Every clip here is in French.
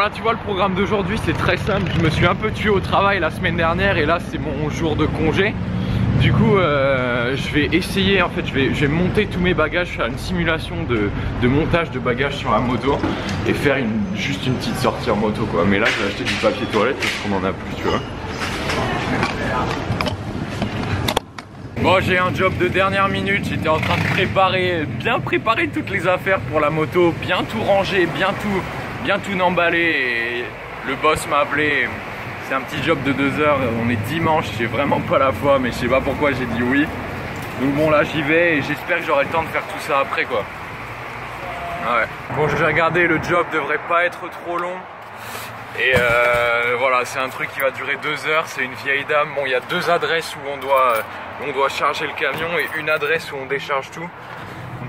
là tu vois le programme d'aujourd'hui c'est très simple, je me suis un peu tué au travail la semaine dernière et là c'est mon jour de congé. Du coup euh, je vais essayer en fait, je vais, je vais monter tous mes bagages, faire une simulation de, montage de bagages sur la moto et faire une, juste une petite sortie en moto quoi. Mais là je vais acheter du papier toilette parce qu'on en a plus tu vois. Bon j'ai un job de dernière minute, j'étais en train de préparer, bien préparer toutes les affaires pour la moto, bien tout ranger, bien tout, bien tout emballer et le boss m'a appelé. C'est un petit job de deux heures, on est dimanche, j'ai vraiment pas la foi mais je sais pas pourquoi j'ai dit oui. Donc bon là j'y vais et j'espère que j'aurai le temps de faire tout ça après quoi. Ouais. Bon j'ai regardé, le job devrait pas être trop long. Et euh, voilà, c'est un truc qui va durer deux heures, c'est une vieille dame. Bon, il y a deux adresses où on doit, on doit charger le camion et une adresse où on décharge tout.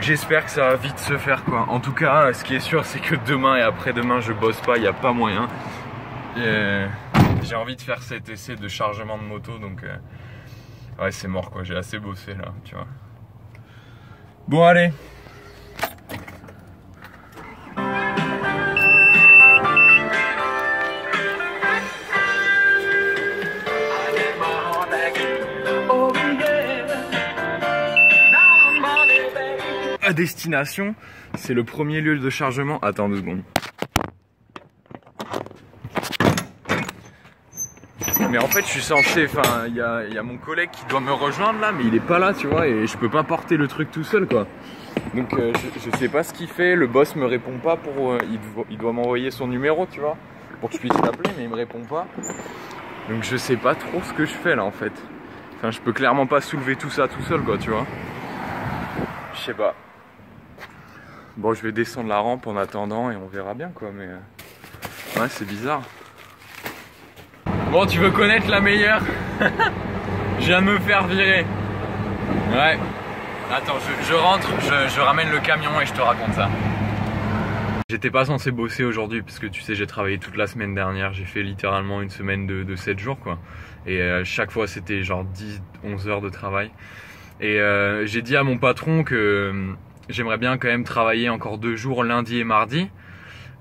J'espère que ça va vite se faire quoi. En tout cas, ce qui est sûr, c'est que demain et après-demain, je bosse pas, il n'y a pas moyen. Euh, j'ai envie de faire cet essai de chargement de moto, donc euh, ouais, c'est mort quoi. J'ai assez bossé là, tu vois. Bon, allez, destination, c'est le premier lieu de chargement. Attends deux secondes. Mais en fait, je suis censé. Enfin, il y a, mon collègue qui doit me rejoindre là, mais il est pas là, tu vois, et je peux pas porter le truc tout seul, quoi. Donc, euh, je, sais pas ce qu'il fait. Le boss me répond pas pour. Euh, il, doit m'envoyer son numéro, tu vois, pour que je puisse l'appeler, mais il me répond pas. Donc, je sais pas trop ce que je fais là, en fait. Enfin, je peux clairement pas soulever tout ça tout seul, quoi, tu vois. Je sais pas. Bon, je vais descendre la rampe en attendant et on verra bien quoi, mais euh, ouais, c'est bizarre. Bon, tu veux connaître la meilleure? Je viens de me faire virer. Ouais. Attends, je, rentre, je, ramène le camion et je te raconte ça. J'étais pas censé bosser aujourd'hui parce que tu sais j'ai travaillé toute la semaine dernière, j'ai fait littéralement une semaine de, 7 jours quoi. Et euh, chaque fois c'était genre 10-11 heures de travail. Et euh, j'ai dit à mon patron que j'aimerais bien quand même travailler encore deux jours, lundi et mardi.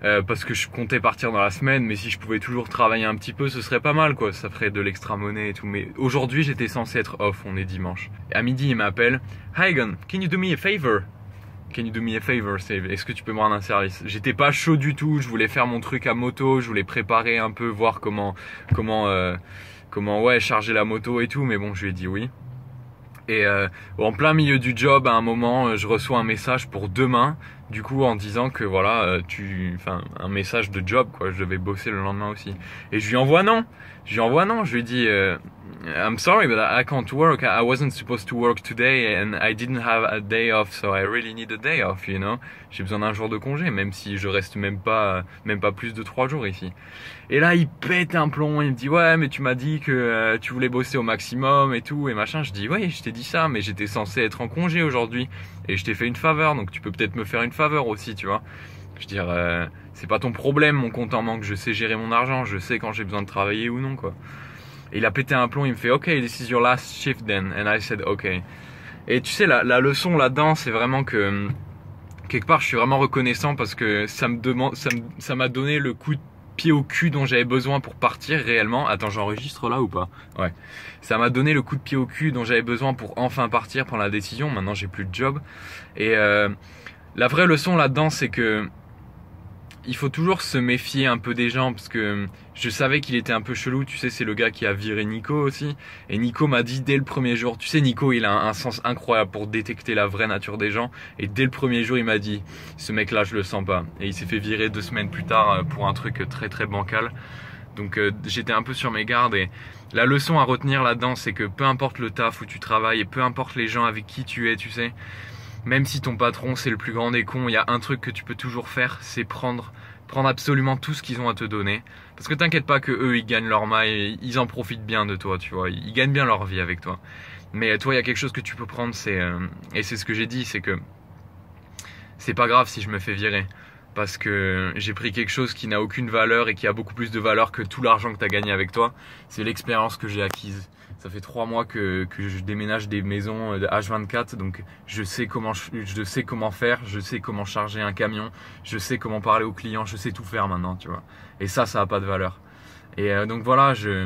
Euh, parce que je comptais partir dans la semaine, mais si je pouvais toujours travailler un petit peu, ce serait pas mal, quoi. Ça ferait de l'extra monnaie et tout. Mais aujourd'hui, j'étais censé être off. On est dimanche. à midi, il m'appelle. Hi Gun, can you do me a favor? Can you do me a favor? Est-ce que tu peux me rendre un service? J'étais pas chaud du tout. Je voulais faire mon truc à moto. Je voulais préparer un peu, voir comment, comment, euh, comment, ouais, charger la moto et tout. Mais bon, je lui ai dit oui. Et euh, en plein milieu du job, à un moment, euh, je reçois un message pour demain, du coup en disant que voilà, euh, tu, enfin un message de job quoi, je devais bosser le lendemain aussi. Et je lui envoie non, je lui envoie non, je lui dis I'm sorry but I can't work. I wasn't supposed to work today and I didn't have a day off, so I really need a day off, you know? J'ai besoin d'un jour de congé, même si je reste même pas, même pas plus de trois jours ici. Et là, il pète un plomb, il me dit ouais, mais tu m'as dit que euh, tu voulais bosser au maximum et tout et machin. Je dis ouais, je t'ai dit ça, mais j'étais censé être en congé aujourd'hui et je t'ai fait une faveur, donc tu peux peut-être me faire une faveur aussi, tu vois? Je veux dire, euh, c'est pas ton problème, mon compte en manque. Je sais gérer mon argent, je sais quand j'ai besoin de travailler ou non, quoi. Il a pété un plomb, il me fait OK, this is your last shift then. And I said OK. Et tu sais, la, la leçon là-dedans, c'est vraiment que quelque part, je suis vraiment reconnaissant parce que ça me demande, ça m'a donné le coup de pied au cul dont j'avais besoin pour partir réellement. Attends, j'enregistre là ou pas? Ouais. Ça m'a donné le coup de pied au cul dont j'avais besoin pour enfin partir, prendre la décision. Maintenant, j'ai plus de job. Et euh, la vraie leçon là-dedans, c'est que il faut toujours se méfier un peu des gens parce que je savais qu'il était un peu chelou. Tu sais, c'est le gars qui a viré Nico aussi. Et Nico m'a dit dès le premier jour, tu sais, Nico, il a un, sens incroyable pour détecter la vraie nature des gens. Et dès le premier jour, il m'a dit, ce mec-là, je le sens pas. Et il s'est fait virer deux semaines plus tard euh, pour un truc très très bancal. Donc euh, j'étais un peu sur mes gardes et la leçon à retenir là-dedans, c'est que peu importe le taf où tu travailles et peu importe les gens avec qui tu es, tu sais, même si ton patron c'est le plus grand des cons, il y a un truc que tu peux toujours faire, c'est prendre prendre absolument tout ce qu'ils ont à te donner. Parce que t'inquiète pas que eux ils gagnent leur maille, ils en profitent bien de toi, tu vois, ils gagnent bien leur vie avec toi. Mais toi, il y a quelque chose que tu peux prendre, c'est euh, et c'est ce que j'ai dit, c'est que c'est pas grave si je me fais virer parce que j'ai pris quelque chose qui n'a aucune valeur et qui a beaucoup plus de valeur que tout l'argent que tu as gagné avec toi. C'est l'expérience que j'ai acquise Ça fait trois mois que, je déménage des maisons de H24, donc je sais comment je, sais comment faire, je sais comment charger un camion, je sais comment parler aux clients, je sais tout faire maintenant, tu vois. Et ça, ça a pas de valeur. Et euh, donc voilà, je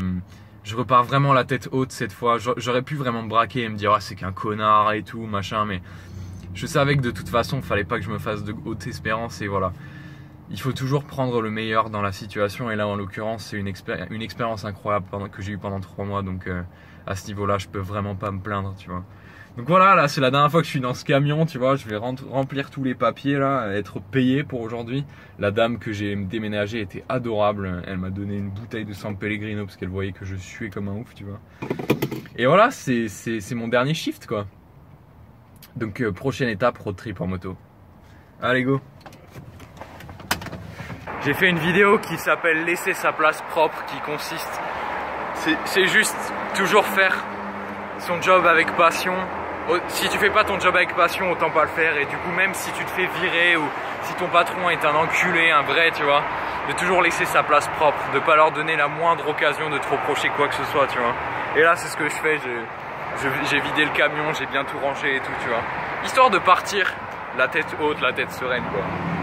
je repars vraiment la tête haute cette fois. J'aurais pu vraiment me braquer et me dire ah c'est qu'un connard et tout machin, mais je savais que de toute façon, il fallait pas que je me fasse de haute espérance et voilà il faut toujours prendre le meilleur dans la situation. Et là, en l'occurrence, c'est une, expérience incroyable que j'ai eue pendant trois mois. Donc, euh, à ce niveau-là, je peux vraiment pas me plaindre, tu vois. Donc voilà, là, c'est la dernière fois que je suis dans ce camion, tu vois. Je vais remplir tous les papiers, là, être payé pour aujourd'hui. La dame que j'ai déménagé était adorable. Elle m'a donné une bouteille de San Pellegrino parce qu'elle voyait que je suais comme un ouf, tu vois. Et voilà, c'est mon dernier shift, quoi. Donc, euh, prochaine étape, road trip en moto. Allez, go! J'ai fait une vidéo qui s'appelle Laisser sa place propre, qui consiste, c'est juste toujours faire son job avec passion. Si tu fais pas ton job avec passion, autant pas le faire. Et du coup, même si tu te fais virer ou si ton patron est un enculé, un vrai, tu vois, de toujours laisser sa place propre, de pas leur donner la moindre occasion de te reprocher quoi que ce soit, tu vois. Et là, c'est ce que je fais. J'ai vidé le camion, j'ai bien tout rangé et tout, tu vois. Histoire de partir la tête haute, la tête sereine, quoi.